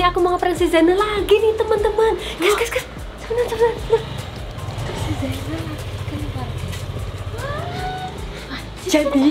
ini aku mau ngeprank si Zainal lagi nih teman-teman. Guys, guys, guys. Sebentar, sebentar, si Zainal guys. Jadi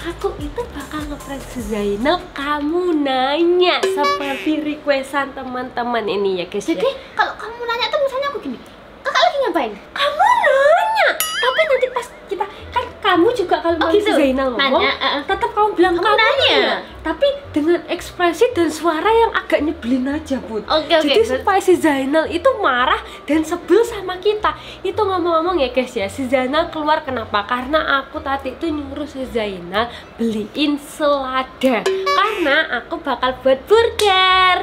aku itu bakal ngeprank si Zainal kamu nanya seperti requestan teman-teman ini ya guys Jadi ya. kalau kamu nanya tuh misalnya aku gini, kakak lagi ngapain? kamu nanya tapi nanti pas kita kan kamu juga kalau Oh, mau gitu? si Zainal ngomong Nanya, tetap kamu bilang Kamu kamu, nanya. Tapi dengan ekspresi dan suara yang agak nyebelin aja bud Oke, oke. jadi supaya si Zainal itu marah dan sebel sama kita itu ngomong-ngomong ya guys ya si Zainal keluar kenapa karena aku tadi itu nyuruh si Zainal beliin selada karena aku bakal buat burger.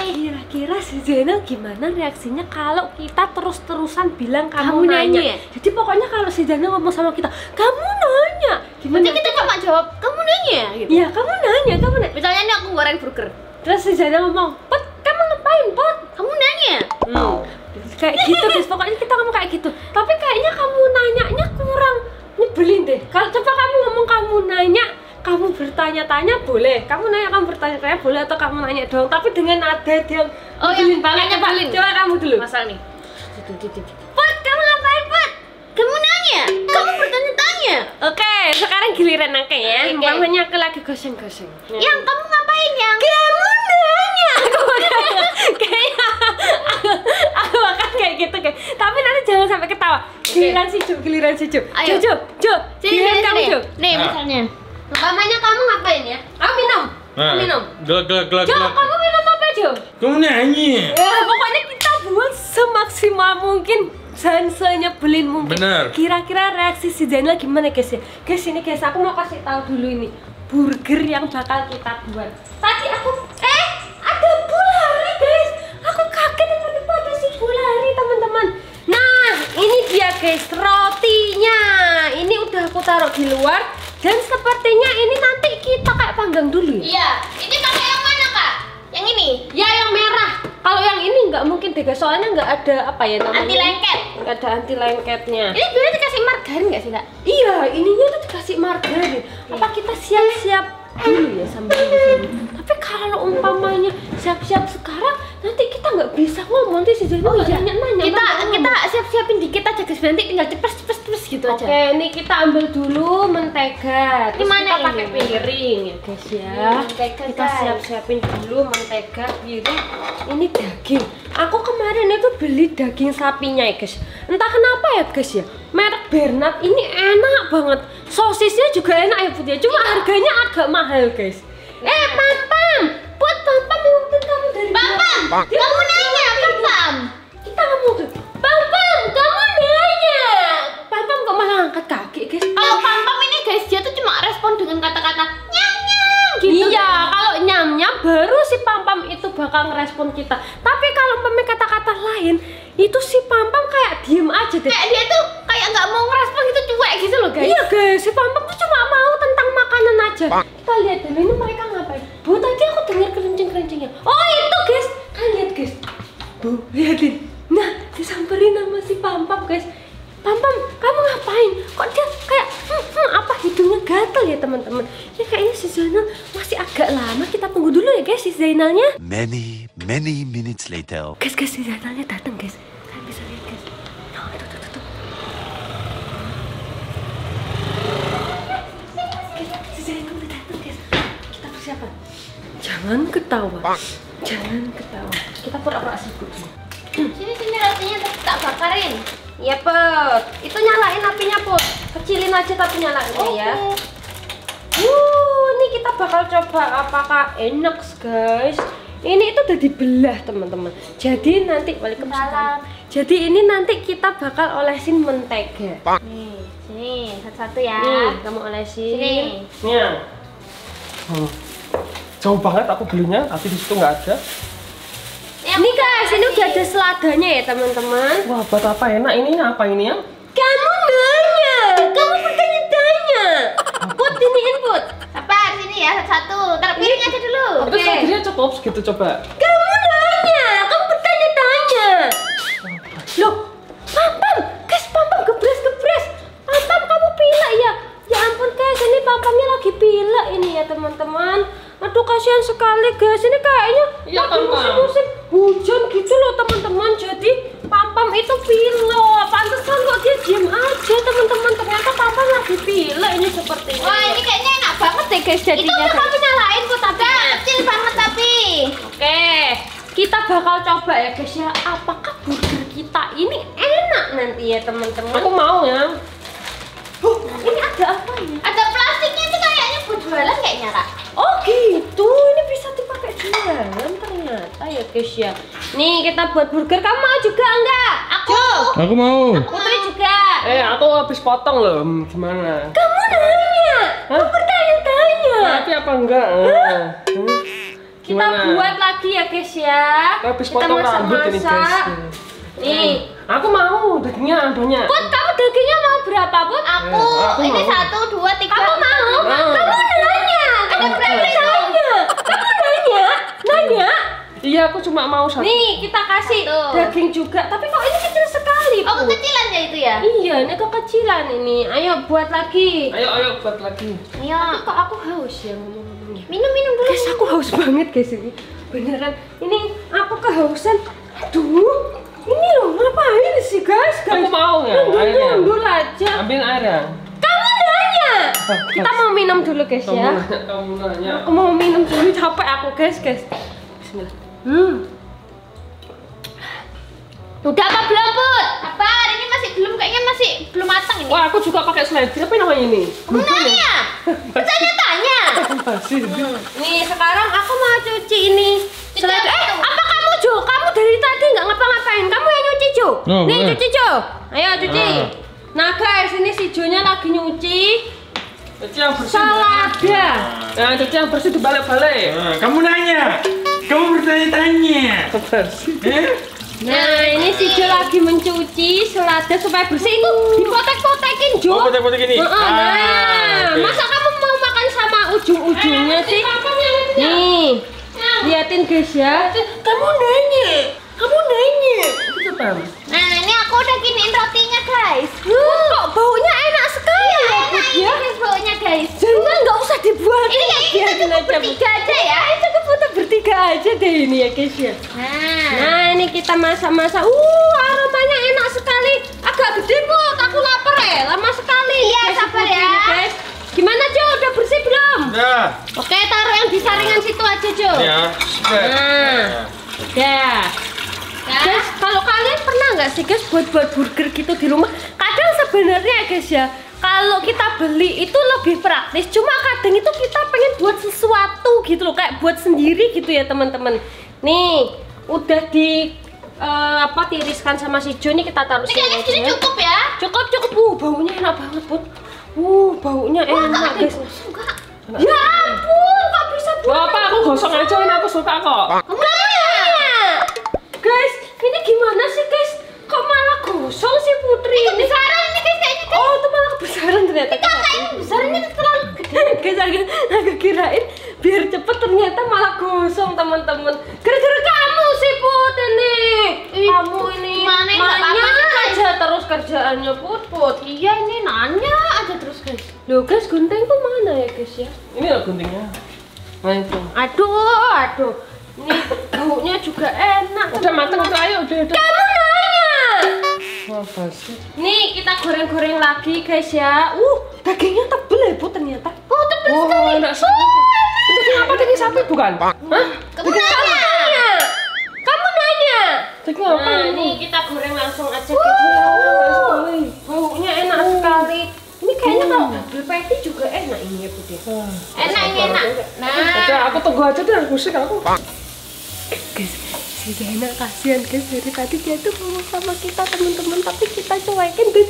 Kira-kira si Zainal gimana reaksinya kalau kita terus-terusan bilang kamu, Kamu nanya. nanya ya? Jadi pokoknya kalau si Zainal ngomong sama kita, kamu nanya. Gimana? Berarti kita cuma jawab, kamu nanya gitu. Iya, kamu nanya, kamu nanya. Misalnya ini aku goreng burger, Terus si Zainal ngomong, "Pot, kamu ngapain, Pot?" kamu nanya. Hmm. Kayak gitu guys, pokoknya kita ngomong kayak gitu. Tapi kayaknya kamu nanyanya kurang nyebelin deh. Kalau coba kamu ngomong kamu nanya, kamu bertanya-tanya boleh. Kamu nanya kamu bertanya-tanya boleh atau kamu nanya doang. Tapi dengan nada yang Oh, nyebelin yang banget. nyebelin. coba kamu dulu. Masal nih. Kamu nanya. Kamu bertanya-tanya. Oke, sekarang giliran aku ya. Oke. Umpamanya aku lagi goseng-goseng. Yang kamu ngapain yang? kamu nanya. Aku kayak aku, aku bakal kayak gitu kayak. Tapi nanti jangan sampai ketawa. Giliran si Ju, giliran si Ju. Ayo. Ju, Ju, Ju. Giliran sini, kamu. Ju. Nih, Nah. misalnya. Umpamanya kamu ngapain ya? Aku minum. Nah, minum. Gelak, gelak, gelak, kamu minum apa Ju? Kamu nyanyi. Ya, pokoknya kita buat semaksimal mungkin dan senyebelin mungkin. Bener. Kira-kira reaksi si Zainal gimana guys ya? Guys ini guys aku mau kasih tahu dulu ini burger yang bakal kita buat. Tadi aku eh ada bulari guys. Aku kaget tiba-tiba ada si bulari teman-teman. Nah ini dia guys rotinya. Ini udah aku taruh di luar dan sepertinya ini nanti kita kayak panggang dulu ya. Iya, ini pakai yang mana, Kak? Yang ini? Ya yang merah. Kalau yang ini nggak mungkin deh, soalnya nggak ada apa ya namanya? Anti lengket. Nggak ada anti lengketnya. Ini biasanya dikasih margarin nggak sih, Kak? Iya, ininya tuh dikasih margarin. Apa kita siap-siap dulu ya sambil di sini? Tapi kalau umpamanya siap-siap sekarang, bisa ngomong nanti si Zainal Oh, iya. nanya-nanya. Kita nggak ngomong. kita siap-siapin dikit aja, guys. Nanti tinggal cepet cepet cepet gitu Oke, aja. ini kita ambil dulu mentega. Terus mana kita ini? pakai piring ya, guys ya. Ini mentega, kita guys. siap-siapin dulu mentega, piring. Ini daging. Aku kemarin itu beli daging sapinya ya, guys. Entah kenapa ya, guys ya. Merek Bernard ini enak banget. Sosisnya juga enak ya, Put ya. Cuma harganya agak mahal, guys. Eh, Pam Pam. Buat Pam Pam kamu dari. Bang, Dia kamu angkat kaki guys. Kalau pam-pam ini, guys, dia tuh cuma respon dengan kata-kata nyam nyam gitu. iya kalau nyam nyam baru si Pam Pam itu bakal ngerespon kita. Tapi kalau umpamanya kata-kata lain itu si Pam Pam kayak diem aja deh. Kayak dia tuh kayak nggak mau ngerespon gitu cuek gitu loh, guys. iya guys si Pam Pam tuh cuma mau tentang makanan aja. Kita lihat dulu ini mereka ngapain bu tadi aku dengar kerencing-kerencingnya oh itu guys kan lihat guys bu lihatin nah disamperin sama si Pam Pam guys Pam Pam kamu ngapain kok dia kayak hmm, hmm, apa hidungnya gatel ya teman-teman ya kayaknya si Zainal masih agak lama kita tunggu dulu ya guys si Zainalnya Many, many minutes later. guys guys si Zainalnya datang guys kalian bisa lihat guys nah, tuh, tuh, tuh, tuh. Guys, si Zainal udah datang guys kita persiapan jangan ketawa jangan ketawa kita pura-pura sibuk. Sini sini rotinya tak, bakarin. Iya, Put. Itu nyalain apinya, Put. Kecilin aja tapi nyalainnya ya. Uh, ini kita bakal coba apakah enak, guys. Ini itu udah dibelah, teman-teman. Jadi nanti Waalaikumsalam. Jadi ini nanti kita bakal olesin mentega. Nih, sini satu-satu ya. Nih, kamu olesin. Sini. Nih. Hmm. Jauh banget aku belinya, tapi di situ nggak ada. Ini guys, ini udah ada seladanya ya, teman-teman. Wah, buat apa enak ini? Apa ini ya? Kamu nanya, kamu bertanya-tanya. Put, ini input ya satu-satu. Taruh piring iya. aja dulu. Tapi Okay. aja cukup segitu coba. Kamu nanya, kamu bertanya-tanya. Loh, Pampam, guys, Pampam gebres-gebres. Pampam kamu pilek ya? Ya ampun guys, ini Pampamnya lagi pilek ini ya teman-teman. Aduh kasihan sekali guys, ini kayaknya ya, lagi musim-musim hujan gitu loh teman-teman. Jadi Papam itu pilek. Pantesan kok dia diam aja, teman-teman. Ternyata Papam lagi pilek ini sepertinya. Wah, ini kayaknya enak banget deh, guys. Jadinya. Itu kamu nyalain kok tapi kecil banget tapi. Oke. Kita bakal coba ya, guys ya. Apakah burger kita ini enak nanti ya, teman-teman? Aku mau ya. Huh, ini ada apa ya? Ada plastiknya itu kayaknya buat jualan kayaknya, Kak. Oh, gitu. Ini bisa dipakai jualan ternyata ya, guys ya. Nih kita buat burger, kamu mau juga enggak? Aku. Aku mau. Putri juga. Eh, aku habis potong loh. Hmm, Gimana? Kamu nanya, Hah? kamu bertanya-tanya. Tapi apa enggak? Eh, hmm. Kita buat lagi ya guys ya. Aku habis kita potong rambut ini guys. masak-masak. Nih, Aku mau dagingnya banyak. Put, kamu dagingnya mau berapa, Put? Aku, Eh, aku ini mau. satu, dua, tiga. Kamu mau? Mau. Kamu nanya. Kamu berani nanya. Kamu nanya. Nanya. Iya, aku cuma mau satu. Nih, kita kasih Satu. daging juga. Tapi kok ini kecil sekali, Oh, Put? kekecilan ya itu ya? Iya, ini kekecilan ini. Ayo buat lagi. Ayo, ayo buat lagi. Iya. Kok aku haus ya ngomong-ngomongnya? Minum, minum dulu. Guys, aku haus banget guys ini. Beneran. Ini aku kehausan. Aduh. Ini loh, ngapain sih guys? guys? Aku mau ya, airnya. Nundul aja. Ambil air ya. Kamu nanya. Kita mau minum dulu guys ya. nanya, kamu nanya. Aku mau minum dulu capek aku guys guys. Bismillah. Hmm. Udah apa belum, Put? Apa? Ini masih belum, kayaknya masih belum matang ini. Wah, aku juga pakai slider. Apa namanya ini? Kamu nanya? Saya tanya. Basi. Nih sekarang aku mau cuci ini. Cuci Seled- apa eh, apa kamu Jo? Kamu dari tadi nggak ngapa-ngapain? Kamu yang nyuci Jo? Oh, Nih cuci Jo. Ayo cuci. Ah. Nah guys, ini si Jo-nya lagi nyuci Cuci yang bersih. salada. Nah, cuci yang bersih dibalik-balik. Ah, kamu nanya. Kamu bertanya-tanya. Eh? Nah, ini si Jo lagi mencuci selada supaya bersih itu dipotek-potekin Jo. Oh, potek-potek ini? Heeh, Ah, nah, oke. masa kamu mau makan sama ujung-ujungnya sih? Nih, liatin guys ya. Kamu nanya, kamu nanya. Itu kan. Nah, ini aku udah giniin rotinya, guys. Uh, kok baunya enak sekali ya, Enak ya? guys baunya, guys. Jangan dibuat. Ini kayaknya kita cukup bertiga aja ya. Cukup foto bertiga aja deh ini ya guys ya. Nah, Nah ini kita masak-masak. Uh aromanya enak sekali. Agak gede put. Aku lapar ya. Lama sekali. Iya, Guys, sabar ya. ini, guys. Gimana Jo? Udah bersih belum? Dah. Oke taruh yang di saringan situ aja Jo. Ya. Nah, udah. ya. Guys, kalau kalian pernah nggak sih guys buat buat burger gitu di rumah? Kadang sebenarnya guys ya, kalau kita beli itu lebih praktis. Cuma kadang itu kita pengen buat sesuatu gitu loh, kayak buat sendiri gitu ya teman-teman. Nih, udah di eh, apa tiriskan sama si Jo nih kita taruh Ini aja cukup ya. Cukup cukup. Uh, baunya enak banget, Bud. Uh, baunya Wah, enak, guys. Ya ampun, kok bisa buat apa, aku gosong aja. Ini aku suka kok. Nanya. Guys, ini gimana sih guys? Kok malah gosong sih Putri ini? Guys guys. Oh, itu malah kebesaran ternyata. Kakak ini besar ini terlalu gede. Guys, aku, kirain biar cepet ternyata malah gosong teman-teman. Gara-gara kamu sih Put ini. Kamu ini nggak nanya aja terus kerjaannya Put Put. Iya ini nanya aja terus guys. Loh guys, guntingku mana ya guys ya? Ini loh guntingnya. Nah itu. Aduh, aduh. Ini baunya juga enak. Udah mateng tuh, ayo udah udah. Kamu. Wah, basi. Nih kita goreng-goreng lagi guys ya. Uh, dagingnya tebel ya bu ternyata. Oh tebel Wah, sekali. enak sekali. Itu daging apa? Daging sapi bukan? Hah? Kamu Kamu nanya. Kamu nanya. Daging apa Nah, ini? nih kita goreng langsung aja ya. Enak sekali. Baunya enak sekali. Ini kayaknya kalau double patty juga enak ini ya bu. Enak ini enak. Nah, Udah, aku tunggu aja deh, musik aku. Guys, si Zaina kasihan guys. Dari tadi dia tuh ngomong sama kita teman-teman. Tapi kita cuekin dan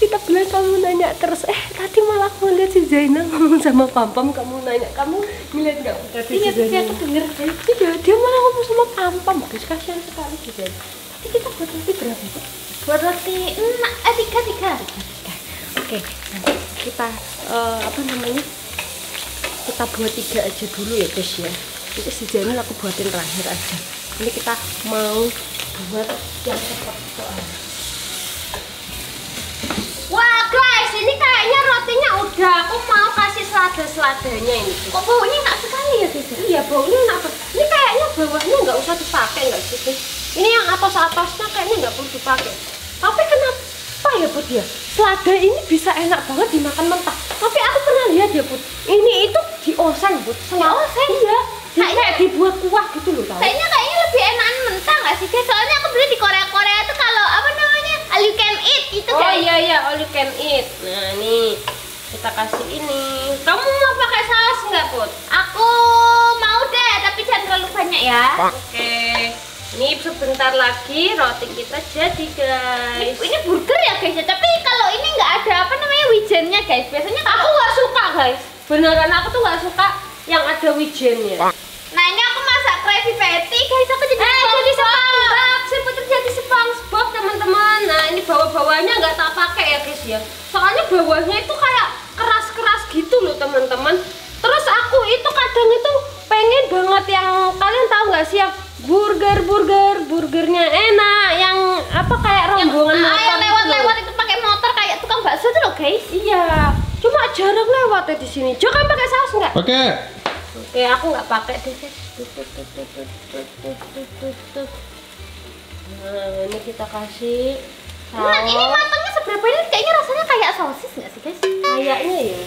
kita bilang kamu nanya terus. Eh tadi malah aku lihat si Zaina ngomong sama Pam Pam kamu nanya. Kamu ngeliat nggak? Tadi Iya, si Zaina aku denger. iya dia malah ngomong sama Pam Pam guys kasihan sekali si Zaina tapi kita buat nanti berapa sih Buat roti enak. Eh tiga tiga. oke nanti kita eh, apa namanya? Kita buat tiga aja dulu ya guys ya. Nanti si Zainal aku buatin terakhir aja ini kita mau buat yang cepat. Soalnya wah guys ini kayaknya rotinya udah. Aku mau kasih selada-seladanya ini. Kok baunya enak sekali ya guys? iya baunya enak ini kayaknya bawahnya nggak usah dipakai nggak sih ini yang atas-atasnya kayaknya nggak perlu dipakai. Tapi kenapa ya Put ya? Selada ini bisa enak banget dimakan mentah. Tapi aku pernah lihat ya Put ini itu dioseng Put Dioseng? iya. Di, Kayaknya- kayak dibuat kuah gitu loh tau? Kayaknya kayaknya lebih enakan mentah nggak sih guys? Soalnya aku beli di Korea Korea tuh kalau apa namanya all you can eat itu Oh guys. iya iya, all you can eat. Nah nih kita kasih ini. Kamu mau pakai saus nggak put? Aku mau deh, tapi jangan terlalu banyak ya. Oke. Ini sebentar lagi roti kita jadi guys. Ini burger ya guys ya, tapi kalau ini nggak ada apa namanya wijennya guys. Biasanya Aku nggak suka guys. Beneran aku tuh nggak suka yang ada wijennya. dari bawah-bawahnya nggak tak pakai ya guys ya. Soalnya bawahnya itu kayak keras-keras gitu loh teman-teman. Terus aku itu kadang itu pengen banget yang kalian tahu nggak sih yang burger burger burgernya enak yang apa kayak rombongan ah, yang, motor yang lewat-lewat itu, pakai motor kayak tukang bakso tuh loh guys. Iya cuma jarang lewat ya di sini. Coba pakai saus nggak? Oke. Okay. oke aku nggak pakai deh nah ini kita kasih. Nah ini saus. matangnya seberapa ini kayaknya rasanya kayak sosis nggak sih guys? Kayaknya ya.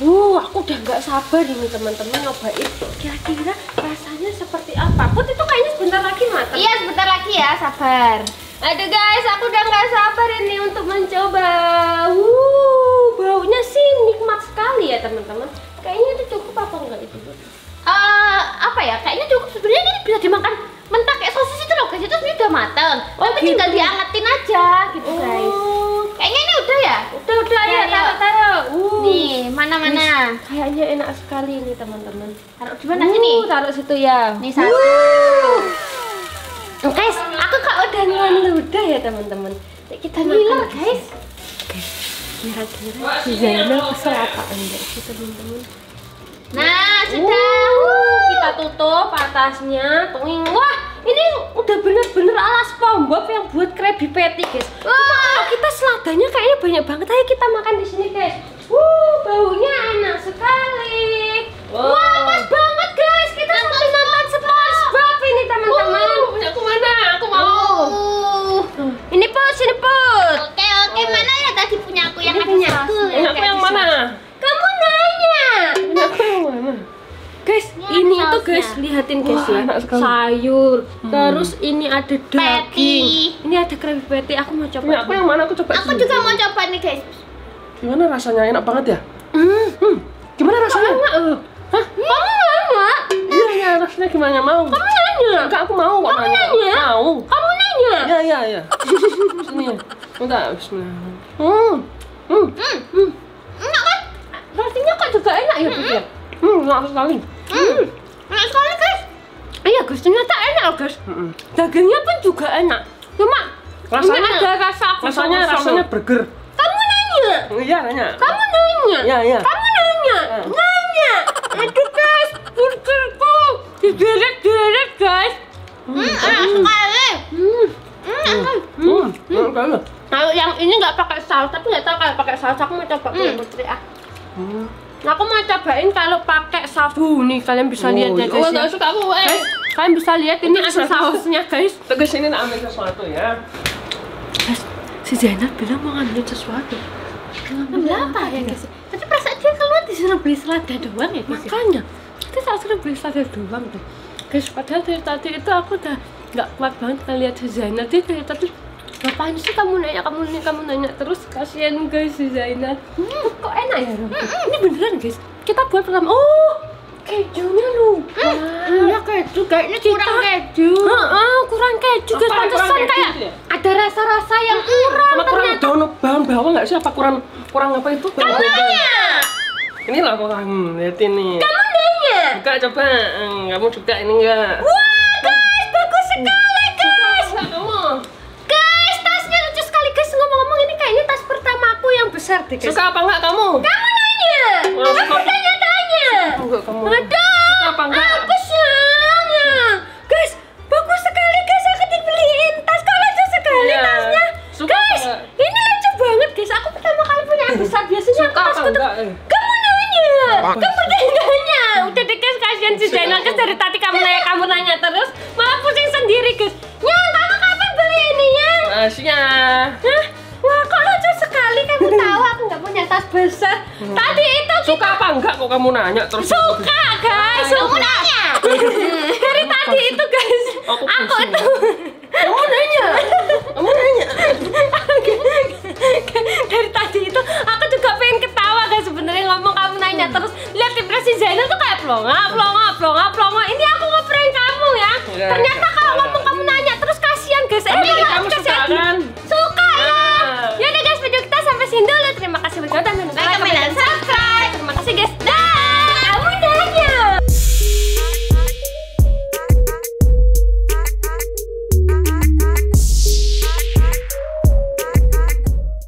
Uh, aku udah nggak sabar ini teman-teman nyobain. Kira-kira rasanya seperti apa? Put itu kayaknya sebentar lagi matang. Iya sebentar lagi ya, sabar. Aduh guys, aku udah nggak sabar ini untuk mencoba. Uh, baunya sih nikmat sekali ya teman-teman. Kayaknya itu cukup apa enggak itu? Eh apa ya? Kayaknya cukup sebenarnya ini bisa dimakan mentah kayak sosis itu loh guys. Itu sebenarnya udah mateng. Oh, Tapi gitu. tinggal diangetin aja gitu guys. Oh, Kayaknya ini udah ya. udah udah ya, Ya, taruh taruh. Uh. Nih mana mana. Kayaknya enak sekali ini teman-teman. Taruh di mana sini? Uh, Taruh situ ya. Nih satu. Uh. Guys, aku kok udah ngelan ludah ya teman-teman. Kita Ngiler, guys. Kira-kira Zainal kesel apa enggak sih teman-teman? Nah sudah. Uh, kita tutup atasnya. Tuing. Wah, ini udah bener-bener ala SpongeBob yang buat Krabby Patty guys. Cuma kalau kita seladanya kayaknya banyak banget. Ayo kita makan di sini guys. Enak. Sayur. Terus ini ada daging. Patty. Ini ada Krabby Patty. Aku mau coba. Punya aku yang mana? Aku coba Aku juga mau coba nih guys. Gimana rasanya? Enak banget ya? Hmm. Hmm. Gimana rasanya? Enak loh. Hah? Kamu nanya? Iya, iya, rasanya gimana mau? Kamu nanya? Enggak, aku mau kok Kamu nanya. nanya? Mau. Kamu nanya? Iya, iya, iya. Sini. Bentar, bismillah. Hmm. Hmm. Hmm. Enak kan? Rasanya kok juga enak ya, Bu? ya? Hmm, enak sekali. Hmm. Enak sekali guys. Guys, ternyata enak, guys. Hmm. Dagingnya pun juga enak. Cuma Rasanya- ini ada rasa Rasanya rasanya burger. Kamu nanya? Iya, nanya. Kamu nanya? Iya, iya. Kamu nanya? Hmm. Nanya. Aduh guys, burgerku dideret-deret guys. Hmm, enak sekali. Hmm. Hmm. Hmm. Enak sekali. Kalau yang ini nggak pakai saus, tapi nggak tahu kalau pakai saus aku mau coba punya Hmm. putri ah. Hmm. Nah, aku mau cobain kalau pakai saus. Uh, nih kalian bisa Oh, lihat ya oh, guys. ya. nggak suka aku, eh. Kalian bisa lihat ini ada sausnya guys. Tegas sini nak ambil sesuatu ya. Guys, si Zainal bilang mau ngambil sesuatu. Ambil apa ya guys? Tadi perasaan dia keluar disuruh beli selada doang ya guys. Makanya, kita saat sudah beli sadar doang tuh. Guys, padahal dari tadi itu aku udah nggak kuat banget ngeliat si Zainal. Dia dari tadi Ngapain sih kamu nanya, kamu nanya, kamu nanya terus kasihan guys si Zainal. Hmm, kok enak ya? Rom? Ini beneran guys. Kita buat pertama. Oh, kejunya lupa. Iya keju, kayaknya Kita- kurang keju. Heeh, kurang keju guys. Pantesan kayak ya? ada rasa-rasa yang kurang Sama kurang ternyata. daun bawang bawang nggak sih? Apa kurang kurang apa itu? Kurang Nanya, Ini lah kurang. Hmm, lihat ini. kamu nanya. Buka coba. Hmm, kamu juga ini enggak? Wah guys, bagus sekali guys. Kamu. Guys, tasnya lucu sekali guys. Ngomong-ngomong ini kayaknya tas pertamaku yang besar deh guys. Suka apa enggak kamu? Kamu nanya. Kamu suka. Enggak kamu. Ada. Suka apa enggak? Aku. Guys, bagus sekali guys. Aku dibeliin tas. Kok lucu sekali Iya. tasnya. Suka guys, ini lucu banget guys. Aku pertama kali punya yang besar. Biasanya aku Suka apa tasku tuh enggak kok kamu nanya terus? suka guys, Kamu suka. nanya. dari tadi itu guys, Aku aku itu Kamu nanya. Kamu nanya. dari tadi itu aku juga pengen ketawa kan sebenarnya ngomong kamu nanya terus lihat impresi Zainal tuh kayak plonga plonga plonga plonga ini aku ngeprank kamu ya Ya. ternyata